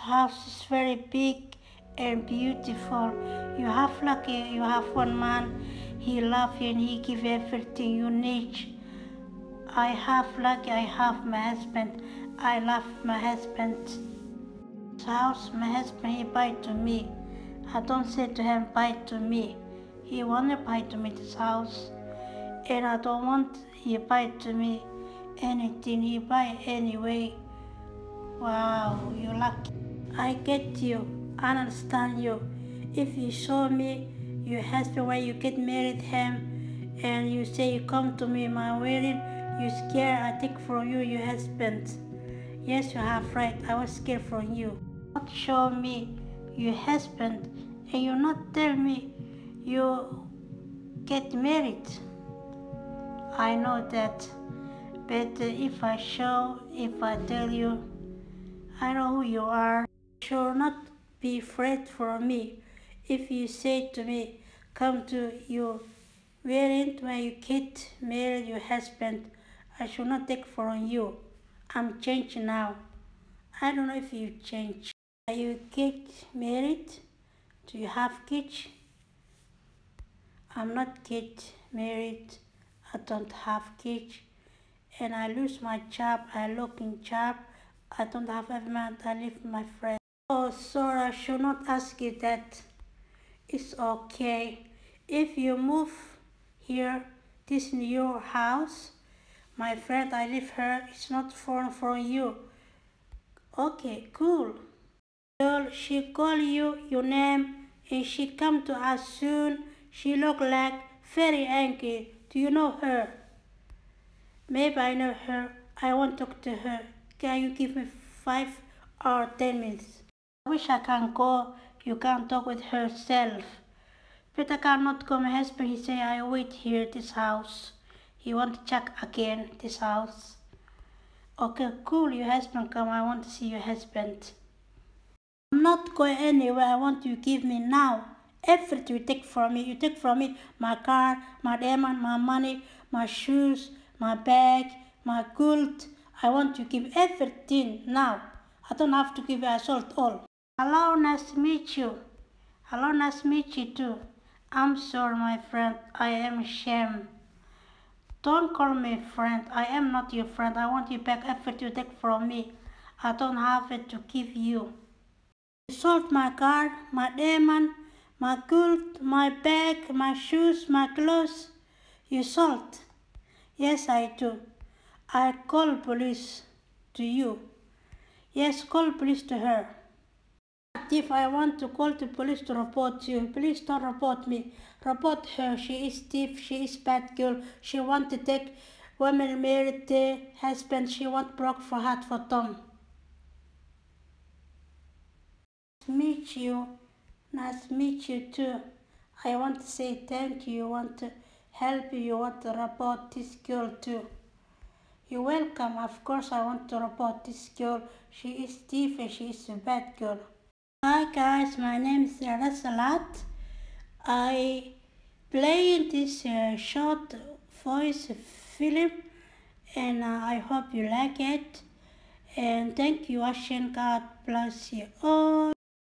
house is very big and beautiful. You have lucky, you have one man, he love you and he give everything you need. I have lucky, I have my husband. I love my husband. House, my husband, he buy to me. I don't say to him, buy to me. He wanna buy to me this house. And I don't want he buy to me anything. He buy anyway. Wow, you lucky. I get you. I understand you. If you show me your husband when you get married him and you say you come to me my wedding, you scared I take from you your husband. Yes, you have right. I was scared from you. Not show me your husband and you not tell me you get married. I know that. But if I show, if I tell you, I know who you are. Should not be afraid for me. If you say to me, come to your wedding when you get married your husband, I should not take from you. I'm changed now. I don't know if you change. Are you get married? Do you have kids? I'm not get married. I don't have kids. And I lose my job. I look in job. I don't have every month. I live my friend. Oh, sorry. I should not ask you that. It's okay. If you move here, this is your house. My friend, I live here. It's not far from you. Okay, cool. Girl, she call you your name and she come to us soon. She look like very angry. Do you know her? Maybe I know her. I want to talk to her. Can you give me five or ten minutes? I wish I can go. You can talk with herself. But I cannot go. My husband, he say I wait here, this house. He want to check again, this house. Okay, cool. Your husband come. I want to see your husband. I'm not going anywhere. I want you give me now. Everything you take from me. You take from me my car, my diamond, my money, my shoes, my bag, my gold. I want to give everything now. I don't have to give you assault all. Hello, nice to meet you. Hello, nice to meet you too. I'm sorry, my friend. I am ashamed. Don't call me friend. I am not your friend. I want you back everything you take from me. I don't have it to give you. You sold my car, my diamond, my gold, my bag, my shoes, my clothes. You sold. Yes, I do. I call police to you. Yes, call police to her. If I want to call the police to report you, please don't report me. Report her. She is thief. She is bad girl. She want to take women married the husband. She want broke for heart for Tom. Meet you. Nice meet you too. I want to say thank you. Want to help you. You want to report this girl too. You're welcome. Of course, I want to report this girl. She is thief and she is a bad girl. Guys, my name is Rana Salat. I play in this uh, short voice film and uh, I hope you like it. And thank you, watching. God bless you all.